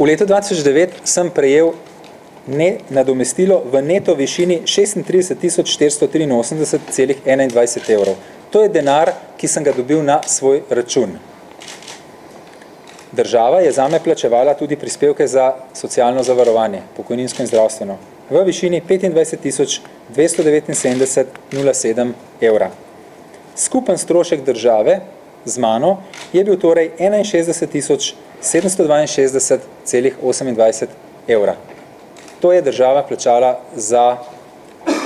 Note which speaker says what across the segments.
Speaker 1: V letu 2009 sem prejel ne, nadomestilo v neto višini 36.483,21 evrov. To je denar, ki sem ga dobil na svoj račun. Država je zame plačevala tudi prispevke za socialno zavarovanje, pokojninsko in zdravstveno, v višini 25.279,07 evra. Skupen strošek države z mano je bil torej 61.762,28 evra. To je država plačala za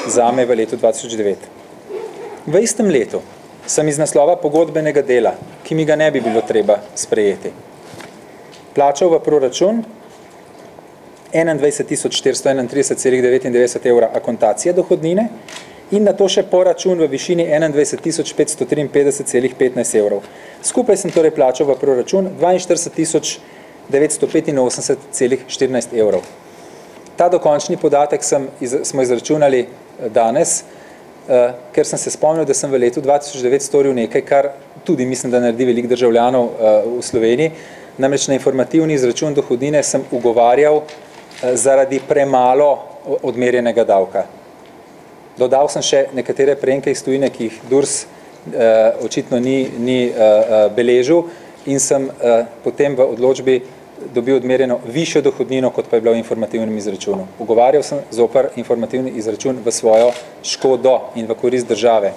Speaker 1: zame v letu 2009. V istem letu sem iz naslova pogodbenega dela, ki mi ga ne bi bilo treba sprejeti, plačal v proračun 21.431,99 evra akontacije dohodnine in na to še poračun v višini 21.553,15 evrov. Skupaj sem torej plačal v proračun 42.985,14 evrov. Ta dokončni podatek sem, smo izračunali danes, ker sem se spomnil, da sem v letu 2009 storil nekaj, kar tudi mislim, da naredi veliko državljanov v Sloveniji, namreč na informativni izračun dohodnine sem ugovarjal zaradi premalo odmerjenega davka. Dodal sem še nekatere prejemke iz tujine, ki jih DURS očitno ni, ni beležil in sem potem v odločbi dobil odmerjeno višjo dohodnino, kot pa je bila v informativnem izračunu. Ugovarjal sem zoper informativni izračun v svojo škodo in v korist države.